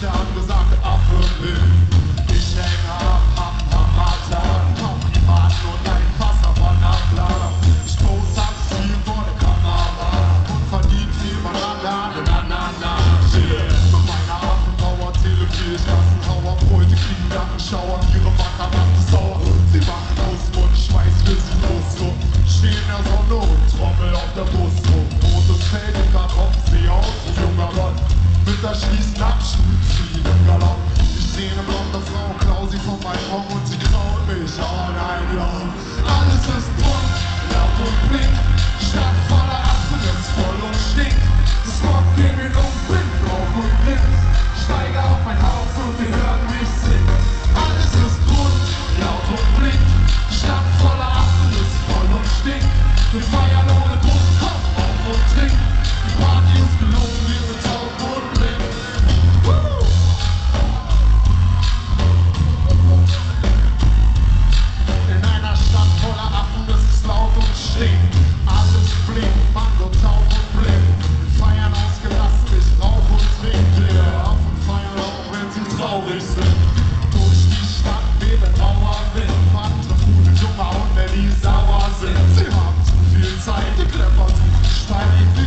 Der andere sagt, Affe bin. Ich häng ab am Hammertag, auf Privat und ein Wassermann am Lager. Ich post ab viel vor der Kamera und verdient viel Banana, na na na, na, na, na, yeah. Mit meiner Affenpower telefiere ich Gassenhauer, Bräute kriegen Dachenschauer, ihre Wacker macht es sauer. Sie machen aus Mund, Schweiß, Wissen, Brust und stehen in der Sonne und Trommel auf der Brust. my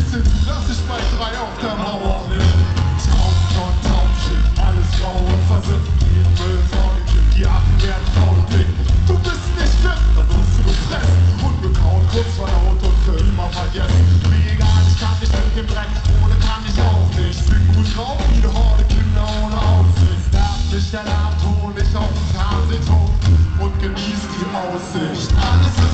Blödsinn, das ist mein Drei auf der Mauer. Es kommt von Traumschiff, alles grau und versifft, die Müllsäumchen, die Affen werden faul und dick. Du bist nicht fit, dann wirst du gefressen und bekaut, kurz vor der verdaut und für immer vergessen. Mir egal, ich kann nicht mit dem Dreck, ohne kann ich auch nicht. Bin gut drauf, wie eine Horde Kinder ohne Aussicht. Darf dich der Abend, hol nicht auf den Fernsehturm und genieß die Aussicht. Alles